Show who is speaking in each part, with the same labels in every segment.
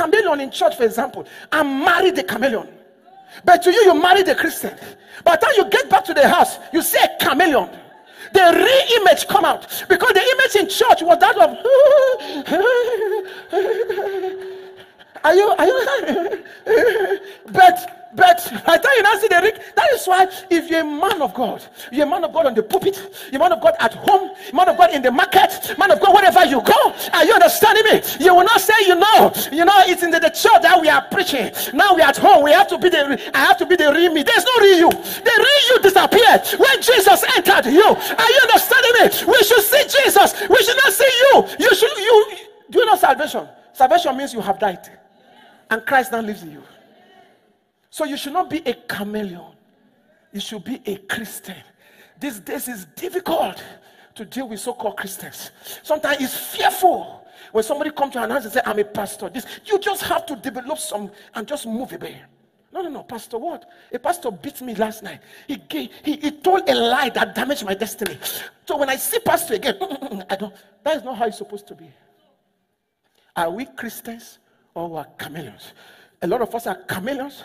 Speaker 1: chameleon in church, for example, and marry the chameleon. But to you, you marry the Christian. By the time you get back to the house, you see a chameleon. The re-image come out because the image in church was that of. Are you? Are you? but but I tell you see the that is why if you're a man of God, you're a man of God on the pulpit, you're a man of God at home, you're a man of God in the market, man of God wherever you go. Are you understanding me? You will not say, you know, you know, it's in the, the church that we are preaching. Now we are at home. We have to be the I have to be the real me. There's no real you. The real you disappeared when Jesus entered you. Are you understanding me? We should see Jesus. We should not see you. You should you do you know salvation? Salvation means you have died. And Christ now lives in you. So you should not be a chameleon. You should be a Christian. These days is difficult to deal with so-called Christians. Sometimes it's fearful when somebody comes to an house and say, I'm a pastor. This you just have to develop some and just move away. No, no, no, Pastor, what? A pastor beat me last night. He, gave, he, he told a lie that damaged my destiny. So when I see Pastor again, I don't, that is not how it's supposed to be. Are we Christians or are chameleons? A lot of us are chameleons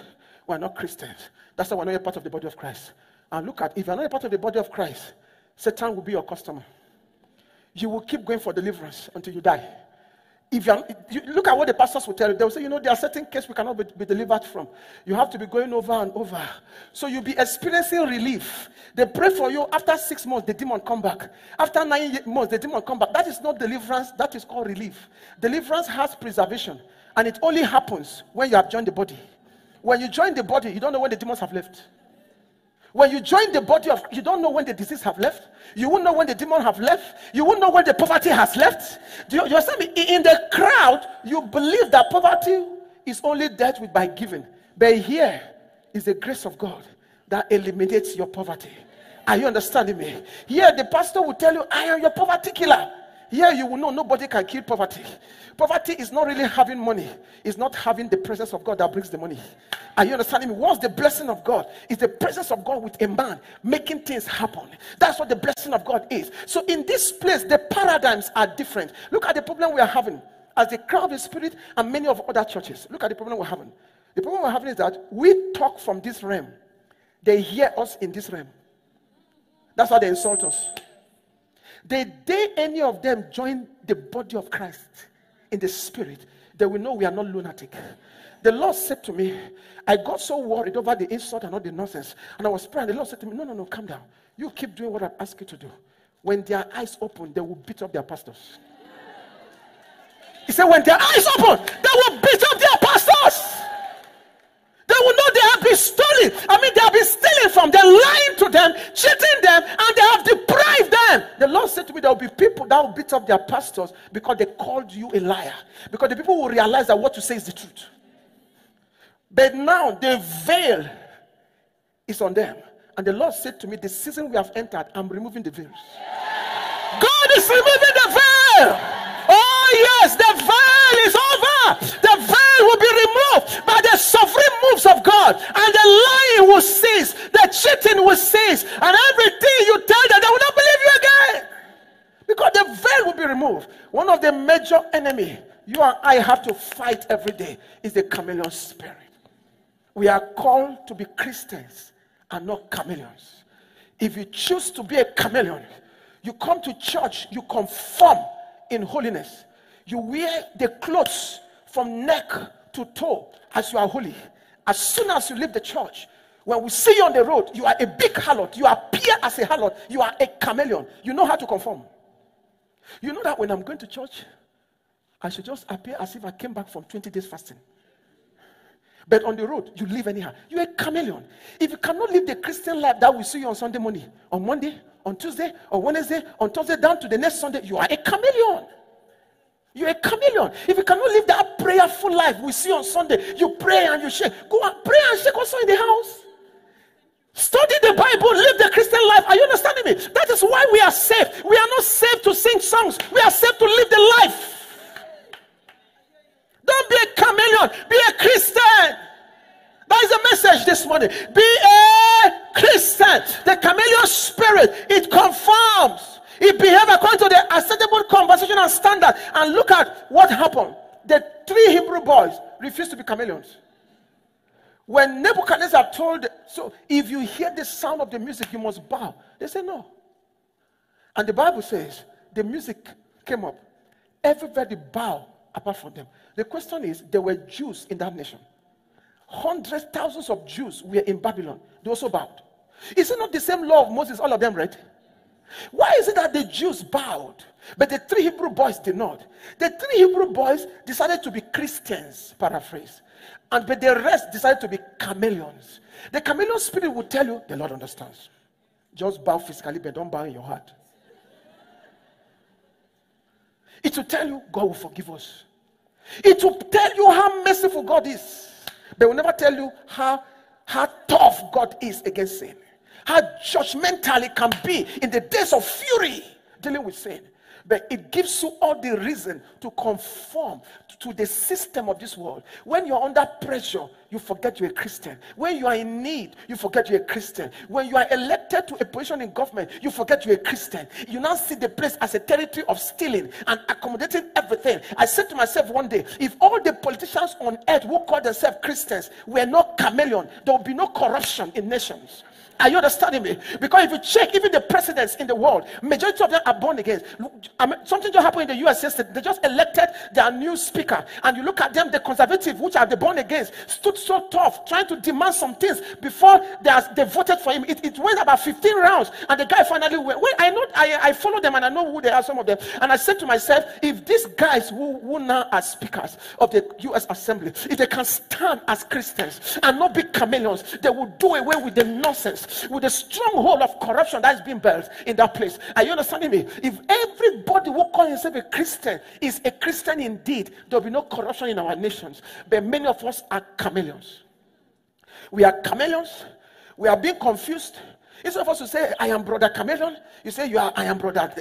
Speaker 1: we're not Christians. That's why we're not a part of the body of Christ. And look at if you're not a part of the body of Christ, Satan will be your customer. You will keep going for deliverance until you die. If you look at what the pastors will tell you, they'll say, you know, there are certain cases we cannot be, be, delivered from. You have to be going over and over. So you'll be experiencing relief. They pray for you. After six months, the demon come back. After nine months, the demon come back. That is not deliverance. That is called relief. Deliverance has preservation. And it only happens when you have joined the body. When you join the body, you don't know when the demons have left. When you join the body of, you don't know when the disease have left. You won't know when the demon have left. You won't know when the poverty has left. Do you, understand me? In the crowd, you believe that poverty is only dealt with by giving. But here is the grace of God that eliminates your poverty. Are you understanding me? Here, the pastor will tell you, I am your poverty killer. Here you will know nobody can kill poverty. Poverty is not really having money, it's not having the presence of God that brings the money. Are you understanding me? What's the blessing of God? Is the presence of God with a man making things happen. That's what the blessing of God is. So in this place, the paradigms are different. Look at the problem we are having as the crowd of spirit and many of other churches. Look at the problem we're having. The problem we're having is that we talk from this realm. They hear us in this realm. That's why they insult us. The day any of them join the body of Christ in the spirit, they will know we are not lunatic. The Lord said to me, I got so worried over the insult and all the nonsense. And I was praying. The Lord said to me, No, no, no, calm down. You keep doing what I've asked you to do. When their eyes open, they will beat up their pastors. He said, When their eyes open, they will beat up their pastors. They will know they have been stolen. I mean, they have been stealing from them, lying to them, cheating them, and they have them. The Lord said to me, There will be people that will beat up their pastors because they called you a liar. Because the people will realize that what you say is the truth. But now the veil is on them. And the Lord said to me, The season we have entered, I'm removing the veils. God is removing the veil. Oh, yes, the veil is over. The veil will be removed by the sovereign moves of God. And the lying will cease, the cheating will cease, and everything you tell them, they will not believe you again. Because the removed. One of the major enemy you and I have to fight every day is the chameleon spirit. We are called to be Christians and not chameleons. If you choose to be a chameleon, you come to church, you conform in holiness. You wear the clothes from neck to toe as you are holy. As soon as you leave the church, when we see you on the road, you are a big harlot. You appear as a harlot. You are a chameleon. You know how to conform. You know that when I'm going to church, I should just appear as if I came back from 20 days fasting. But on the road, you live anyhow. You're a chameleon. If you cannot live the Christian life that we see you on Sunday morning, on Monday, on Tuesday, on Wednesday, on Thursday, down to the next Sunday, you are a chameleon. You're a chameleon. If you cannot live that prayerful life we see on Sunday, you pray and you shake. Go and pray and shake also in the house. Study the Bible, live the Christian life. Are you understanding me? That is why we are saved. We are not saved to sing songs, we are saved to live the life. Don't be a chameleon, be a Christian. That is the message this morning. Be a Christian. The chameleon spirit, it conforms. It behaves according to the acceptable conversation and standard. And look at what happened the three Hebrew boys refused to be chameleons. When Nebuchadnezzar told, so if you hear the sound of the music, you must bow. They said no. And the Bible says the music came up. Everybody bowed apart from them. The question is, there were Jews in that nation. Hundreds, thousands of Jews were in Babylon. They also bowed. Is it not the same law of Moses all of them read? Why is it that the Jews bowed, but the three Hebrew boys did not? The three Hebrew boys decided to be Christians, paraphrase, and but the rest decided to be chameleons. The chameleon spirit will tell you the Lord understands. Just bow physically, but don't bow in your heart. It will tell you God will forgive us. It will tell you how merciful God is. But will never tell you how, how tough God is against sin. How judgmental it can be in the days of fury dealing with sin. But it gives you all the reason to conform to the system of this world. When you're under pressure, you forget you're a Christian. When you are in need, you forget you're a Christian. When you are elected to a position in government, you forget you're a Christian. You now see the place as a territory of stealing and accommodating everything. I said to myself one day, if all the politicians on earth who call themselves Christians were not chameleon, there would be no corruption in nations. Are you understanding me? Because if you check, even the presidents in the world, majority of them are born again. I mean, something just happened in the US yesterday. They just elected their new speaker, and you look at them, the conservative, which are the born again, stood so tough, trying to demand some things before they, they voted for him. It, it, went about 15 rounds, and the guy finally went. Well, I know, I, I follow them, and I know who they are, some of them. And I said to myself, if these guys who, who now are speakers of the US Assembly, if they can stand as Christians and not be chameleons, they will do away with the nonsense with the stronghold of corruption that is being built in that place. Are you understanding me? If everybody who calls himself a Christian is a Christian indeed, there will be no corruption in our nations. But many of us are chameleons. We are chameleons. We are being confused. Instead of us to say, I am brother chameleon, you say, you are, I am brother,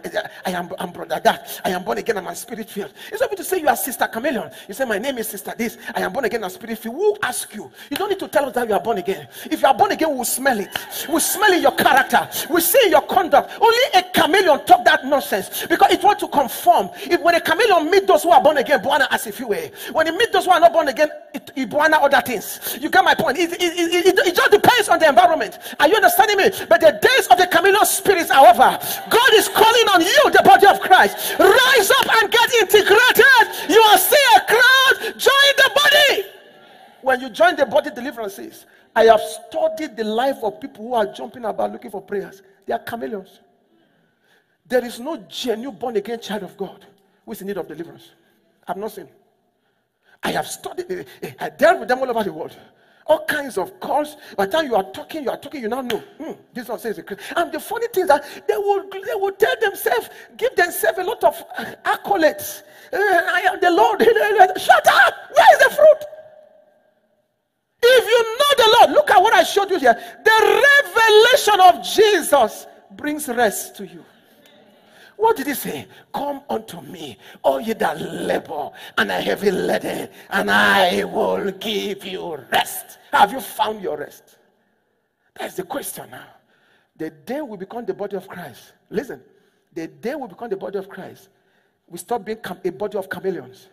Speaker 1: I am I'm brother that, I am born again, I'm a spirit filled. Instead of you to say, you are sister chameleon, you say, my name is sister this, I am born again, I'm spirit filled. Who ask you? You don't need to tell us that you are born again. If you are born again, we'll smell it. We'll smell in your character. We see your conduct. Only a chameleon talk that nonsense because it wants to conform. If when a chameleon meet those who are born again, buana as if you were. When he meet those who are not born again, it, it buana other things. You get my point. It, it, it, it, just depends on the environment. Are you understanding me? But the days of the chameleon spirits are over. God is calling on you, the body of Christ. Rise up and get integrated. You are still a crowd. Join the body. When you join the body, deliverances. I have studied the life of people who are jumping about looking for prayers. They are chameleons. There is no genuine born again child of God who is in need of deliverance. I've not seen. I have studied, eh, eh, I dealt with them all over the world all kinds of calls. By the time you are talking, you are talking, you now know. Hmm, this one says a Christian. And the funny thing is that they will they will tell themselves, give themselves a lot of accolades. Uh, I am the Lord. Shut up! Where is the fruit? If you know the Lord, look at what I showed you here. The revelation of Jesus brings rest to you. What did he say? Come unto me, all ye that labor and are heavy laden, and I will give you rest. Have you found your rest? That's the question now. The day we become the body of Christ, listen, the day we become the body of Christ, we stop being a body of chameleons.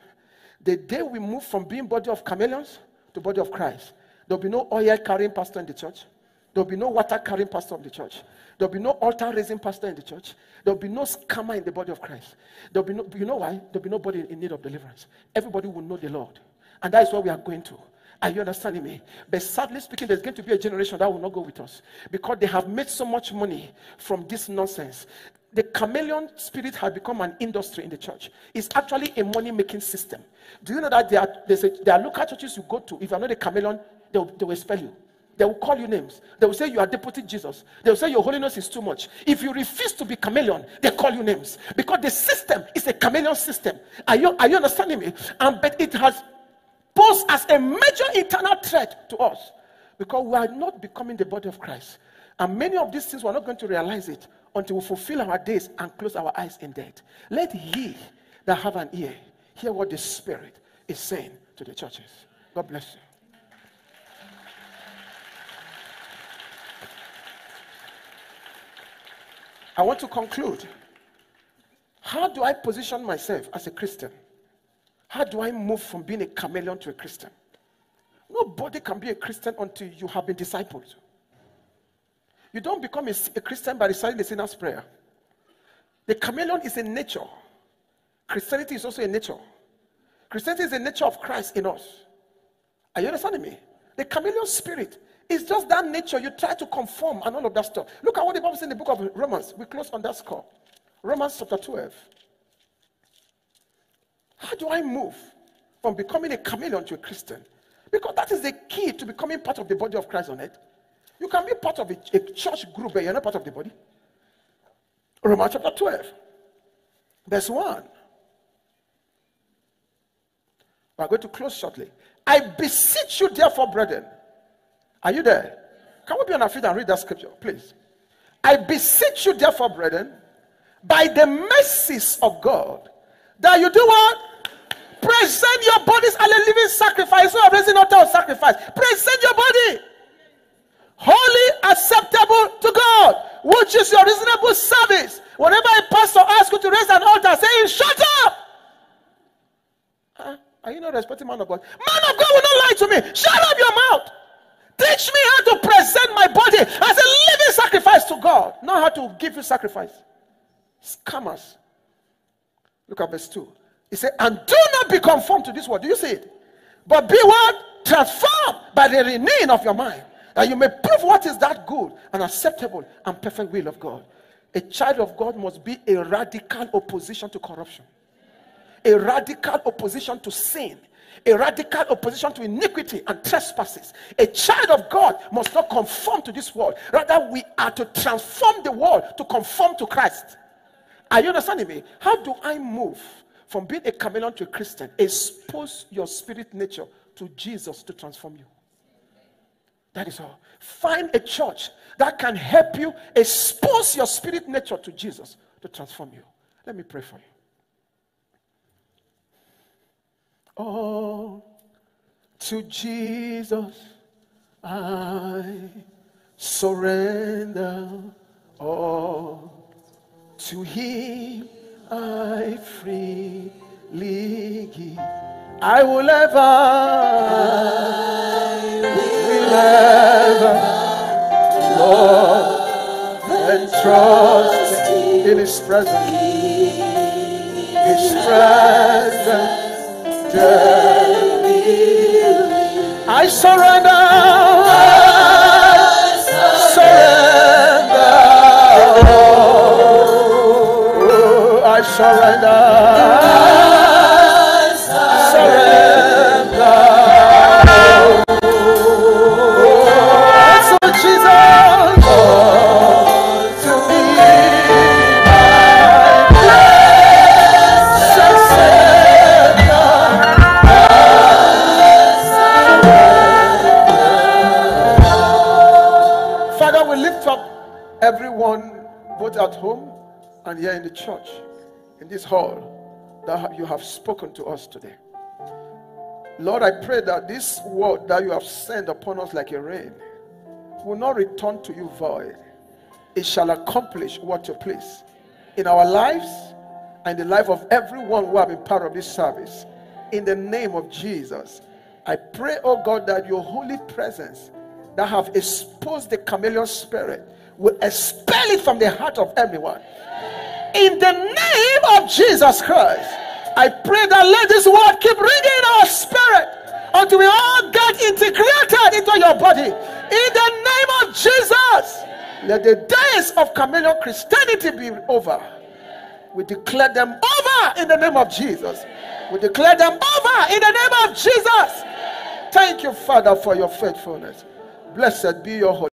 Speaker 1: The day we move from being body of chameleons to body of Christ, there'll be no oil carrying pastor in the church. There'll be no water carrying pastor of the church. There'll be no altar raising pastor in the church. There'll be no scammer in the body of Christ. There'll be no, you know why? There'll be nobody in need of deliverance. Everybody will know the Lord. And that is what we are going to. Are you understanding me? But sadly speaking, there's going to be a generation that will not go with us because they have made so much money from this nonsense. The chameleon spirit has become an industry in the church. It's actually a money making system. Do you know that there are, a, there are local churches you go to, if you're not a chameleon, they'll, they will expel you. They will call you names. They will say you are deputy Jesus. They will say your holiness is too much. If you refuse to be chameleon, they call you names. Because the system is a chameleon system. Are you, are you understanding me? And but it has posed as a major internal threat to us. Because we are not becoming the body of Christ. And many of these things we're not going to realize it until we fulfill our days and close our eyes in death. Let ye that have an ear hear what the Spirit is saying to the churches. God bless you. I want to conclude. How do I position myself as a Christian? How do I move from being a chameleon to a Christian? Nobody can be a Christian until you have been discipled. You don't become a, a Christian by reciting the sinner's prayer. The chameleon is a nature. Christianity is also a nature. Christianity is the nature of Christ in us. Are you understanding me? The chameleon spirit is just that nature. You try to conform and all of that stuff. Look at what the Bible says in the book of Romans. We close on that score. Romans chapter 12. How do I move from becoming a chameleon to a Christian? Because that is the key to becoming part of the body of Christ on earth. You can be part of a, a church group, but you're not part of the body. Romans chapter 12, verse 1. We're going to close shortly. I beseech you, therefore, brethren. Are you there? Can we be on our feet and read that scripture, please? I beseech you, therefore, brethren, by the mercies of God, that you do what? Present your bodies as a living sacrifice. So, raising altar of sacrifice. Present your body holy, acceptable to God, which is your reasonable service. Whenever a pastor asks you to raise an altar, say, Shut up! Huh? Are you not respecting man of God? Man of God will not lie to me. Shut up your mouth. Teach me how to present my body as a living sacrifice to God, not how to give you sacrifice. Scammers. Look at verse 2. He said, And do not be conformed to this world. Do you see it? But be what? Transformed by the renewing of your mind that you may prove what is that good and acceptable and perfect will of God. A child of God must be a radical opposition to corruption, a radical opposition to sin, a radical opposition to iniquity and trespasses. A child of God must not conform to this world. Rather, we are to transform the world to conform to Christ. Are you understanding me? How do I move from being a chameleon to a Christian? Expose your spirit nature to Jesus to transform you. That is all. Find a church that can help you expose your spirit nature to Jesus to transform you. Let me pray for you. Oh, to Jesus I surrender. all to Him I freely give. I will ever never love and trust in His presence. His presence. I surrender. I surrender. Oh, I surrender. This hall, that you have spoken to us today. Lord, I pray that this word that you have sent upon us like a rain will not return to you void. It shall accomplish what you please in our lives and the life of everyone who have been part of this service. In the name of Jesus, I pray, oh God, that your holy presence that have exposed the chameleon spirit will expel it from the heart of everyone. In the name of Jesus Christ, I pray that let this word keep ringing in our spirit until we all get integrated into your body. In the name of Jesus, let the days of chameleon Christianity be over. We declare them over in the name of Jesus. We declare them over in the name of Jesus. Thank you, Father, for your faithfulness. Blessed be your holy.